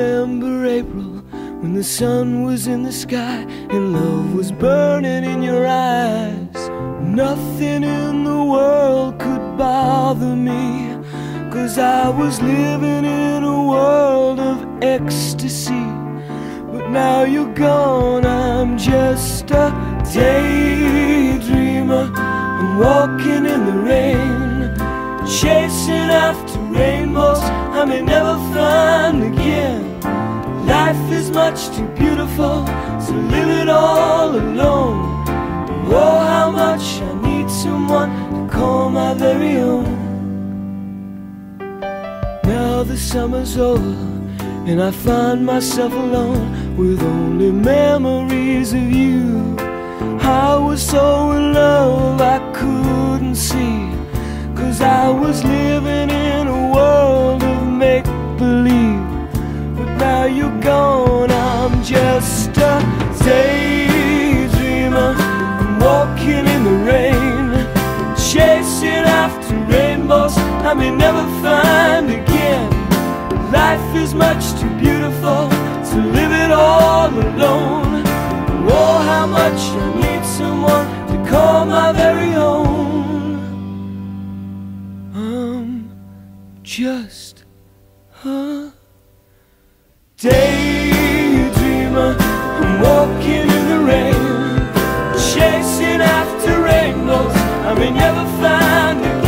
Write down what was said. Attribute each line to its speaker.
Speaker 1: remember April when the sun was in the sky and love was burning in your eyes. Nothing in the world could bother me, cause I was living in a world of ecstasy. But now you're gone, I'm just a daydreamer. I'm walking in the rain, chasing after rainbows I may never find again. Life is much too beautiful to live it all alone. Oh, how much I need someone to call my very own. Now the summer's over, and I find myself alone with only memories of you. I was so was living in a world of make believe. But now you're gone, I'm just a daydreamer. I'm walking in the rain, chasing after rainbows I may never find again. Life is much too beautiful to live it all alone. Oh, how much I need someone to call my very Daydreamer, I'm walking in the rain, chasing after rainbows. I may never find it.